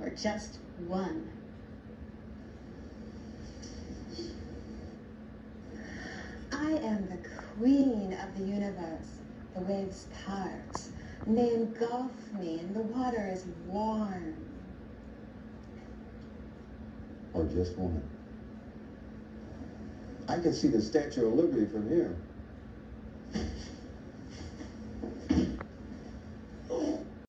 or just one? I am the queen of the universe. The waves part, and they engulf me, and the water is warm. Or just one. I can see the Statue of Liberty from here.